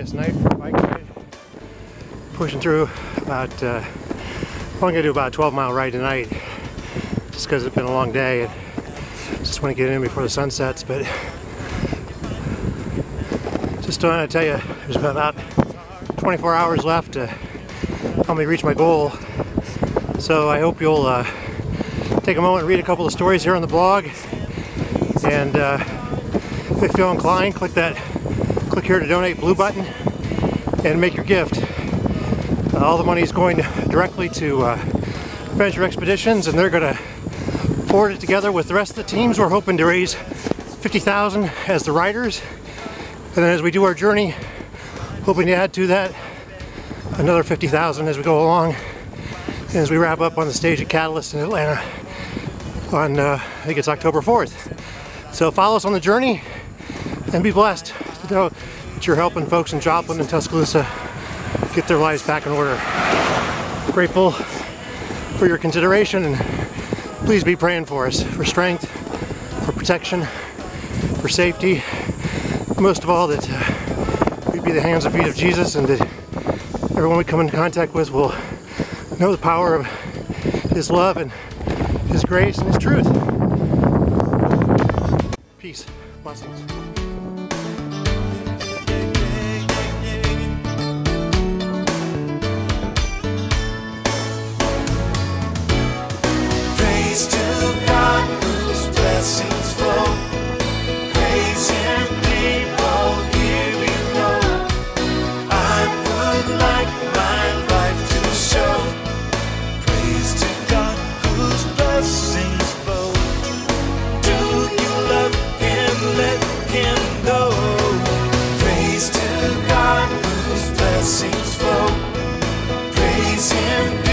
glorious night for bike ride. Pushing through about, uh, I'm gonna do about a 12 mile ride tonight just because it's been a long day and just want to get in before the sun sets. But just want to tell you, there's about 24 hours left to help me reach my goal. So I hope you'll uh, take a moment and read a couple of stories here on the blog. And uh, if you feel inclined, click that click here to donate blue button and make your gift. Uh, all the money is going directly to uh, Expeditions and they're going to forward it together with the rest of the teams. We're hoping to raise 50,000 as the riders. And then as we do our journey, hoping to add to that another 50,000 as we go along. And as we wrap up on the stage at Catalyst in Atlanta on, uh, I think it's October 4th. So follow us on the journey and be blessed know that you're helping folks in Joplin and Tuscaloosa get their lives back in order. Grateful for your consideration and please be praying for us for strength, for protection, for safety. Most of all, that uh, we be the hands and feet of Jesus and that everyone we come in contact with will know the power of His love and His grace and His truth. Peace. Blessings. He's in.